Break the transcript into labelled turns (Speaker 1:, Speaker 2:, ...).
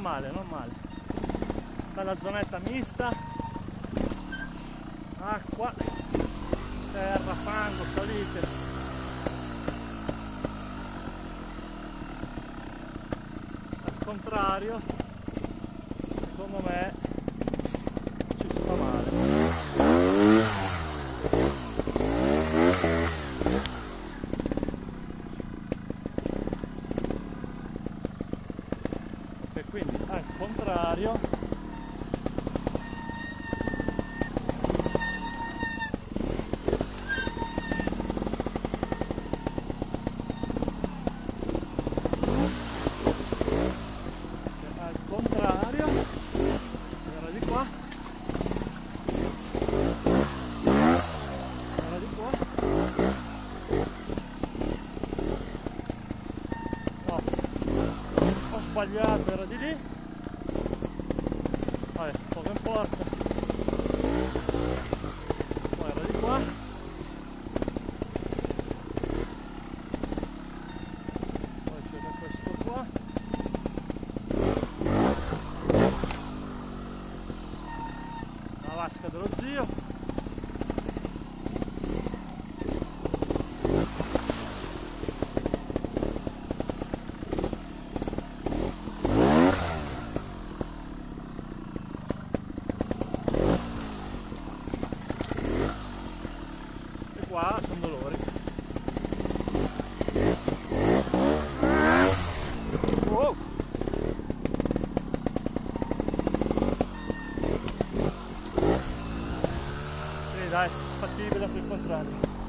Speaker 1: non male, non male. Bella zonetta mista. Acqua, terra, fango, salite. Al contrario, secondo me Ok, quindi al contrario. Al contrario sbagliato era di lì vabbè poco importa poi era di qua poi c'era questo qua la vasca dello zio qua sono dolori wow. Sì, dai, fattibile per il contrario.